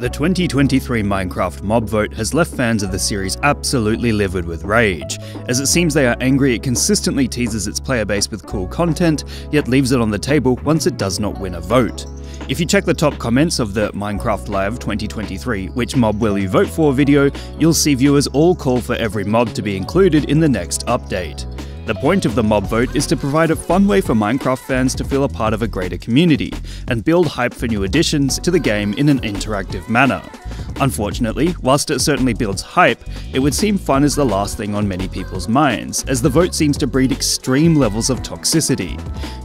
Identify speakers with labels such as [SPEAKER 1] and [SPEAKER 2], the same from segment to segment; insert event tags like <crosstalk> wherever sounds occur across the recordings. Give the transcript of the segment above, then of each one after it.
[SPEAKER 1] The 2023 Minecraft mob vote has left fans of the series absolutely livid with rage, as it seems they are angry it consistently teases its player base with cool content, yet leaves it on the table once it does not win a vote. If you check the top comments of the Minecraft Live 2023 Which Mob Will You Vote For video, you'll see viewers all call for every mob to be included in the next update. The point of the mob vote is to provide a fun way for Minecraft fans to feel a part of a greater community, and build hype for new additions to the game in an interactive manner. Unfortunately, whilst it certainly builds hype, it would seem fun is the last thing on many people's minds, as the vote seems to breed extreme levels of toxicity.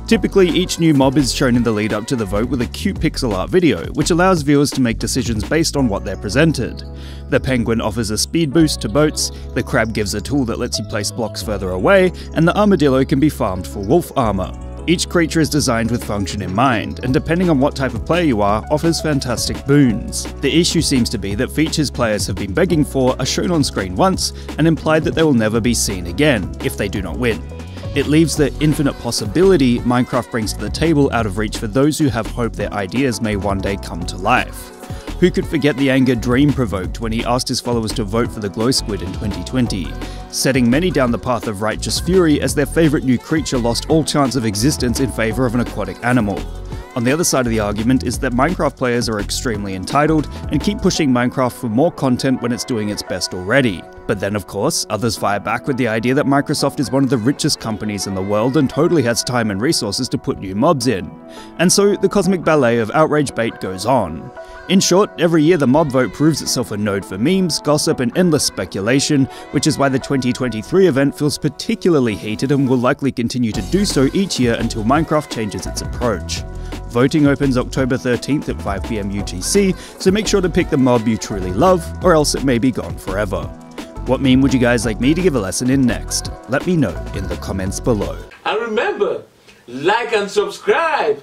[SPEAKER 1] Typically, each new mob is shown in the lead up to the vote with a cute pixel art video, which allows viewers to make decisions based on what they're presented. The penguin offers a speed boost to boats, the crab gives a tool that lets you place blocks further away, and the armadillo can be farmed for wolf armor. Each creature is designed with function in mind, and depending on what type of player you are, offers fantastic boons. The issue seems to be that features players have been begging for are shown on screen once, and implied that they will never be seen again, if they do not win. It leaves the infinite possibility Minecraft brings to the table out of reach for those who have hope their ideas may one day come to life. Who could forget the anger Dream provoked when he asked his followers to vote for the glow squid in 2020, setting many down the path of righteous fury as their favourite new creature lost all chance of existence in favour of an aquatic animal. On the other side of the argument is that Minecraft players are extremely entitled and keep pushing Minecraft for more content when it's doing its best already. But then, of course, others fire back with the idea that Microsoft is one of the richest companies in the world and totally has time and resources to put new mobs in. And so the cosmic ballet of outrage bait goes on. In short, every year the mob vote proves itself a node for memes, gossip, and endless speculation, which is why the 2023 event feels particularly heated and will likely continue to do so each year until Minecraft changes its approach. Voting opens October 13th at 5pm UTC, so make sure to pick the mob you truly love, or else it may be gone forever. What meme would you guys like me to give a lesson in next? Let me know in the comments below.
[SPEAKER 2] And remember, like and subscribe.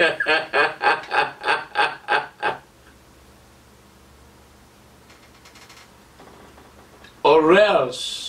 [SPEAKER 2] <laughs> or else.